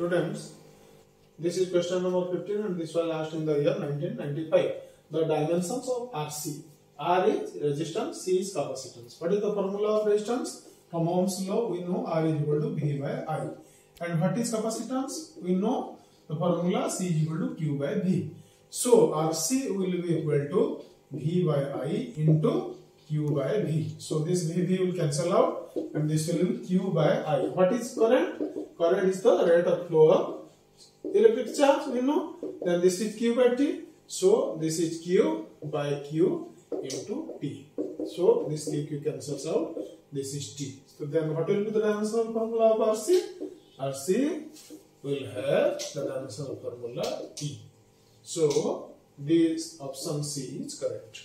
Students, this is question number 15 and this was asked in the year 1995. The dimensions of RC. R is resistance, C is capacitance. What is the formula of resistance? From Ohm's law, we know R is equal to V by I. And what is capacitance? We know the formula C is equal to Q by V. So RC will be equal to V by I into Q by V. So this V, V will cancel out and this will be Q by I. What is current? Current is the rate of flow of electric charge, we know. Then this is Q by T. So this is Q by Q into T. So this Q, Q cancels out. This is T. So then what will be the dimensional formula of RC? RC will have the dimensional formula T. So this option C is correct.